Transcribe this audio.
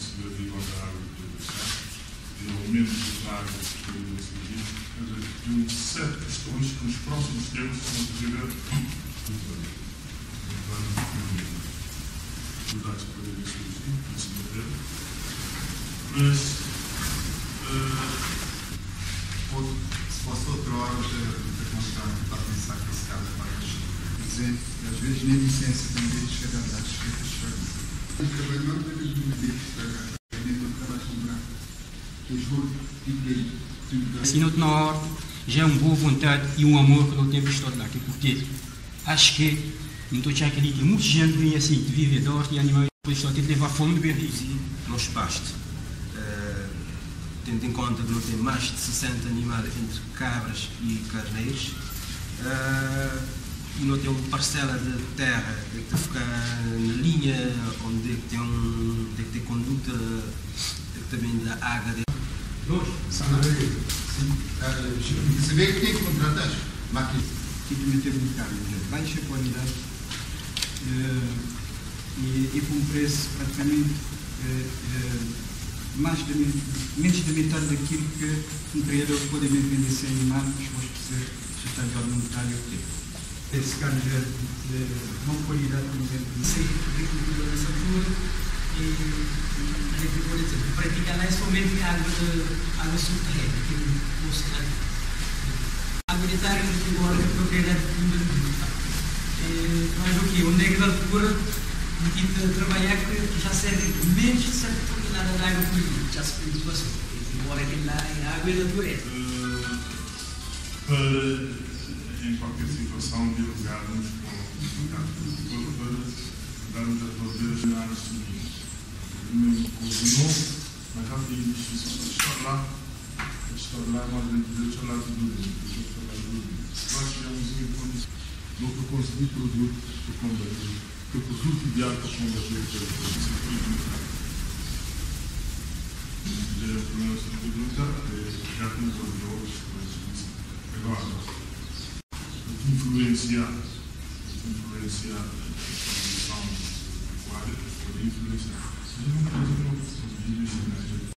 de da água de produção, de aumento de água distribuída a seguir, de um sete de questões que nos próximos tempos vão trazer de para poderem surgir nesse modelo, mas uh, se fosse outra hora, já constar que está a pensar que esse caso é vai crescer. às vezes nem licença, tem direitos que é Assim, no norte, já é uma boa vontade e um amor que não tem visto lá. Porque acho que não estou a acreditar que muita gente vem assim, de vivedores e animais, depois só tem que levar fome de berriz. No espaço, uh, tendo em conta que não tem mais de 60 animais entre cabras e carneiros, uh, e não tem uma parcela de terra que ficar na linha onde tem, um, tem que ter conduta também da água. De... Se vê que tem que contratar máquinas. Simplesmente é muito caro, de baixa qualidade uh, e, e com um preço praticamente uh, uh, mais de, menos da metade daquilo que um criador pode vender sem animal, mas pode se está de ordem monetária ou Esse carro é de boa qualidade, por exemplo, de agricultura dessa altura e a agricultura praticar lá é somente água, de, água subterrânea, que é o poço água de terra que agora é propriedade pública. Mas o que? Onde é que da altura tipo de trabalhar que já serve menos de 7 toneladas de água por dia, já se isso assim. Embora que lá é água e natureza. Para, em qualquer situação, dialogarmos com o agricultor para darmos a resolver as áreas subidas. O novo, mas já vimos isso, está lá, está lá, mas deixa lá tudo bem nós tivemos em condições no que conseguir produto para combater, que produto ideal para combater o Já problema de já temos outros coisas. Agora, influencia, influencia de,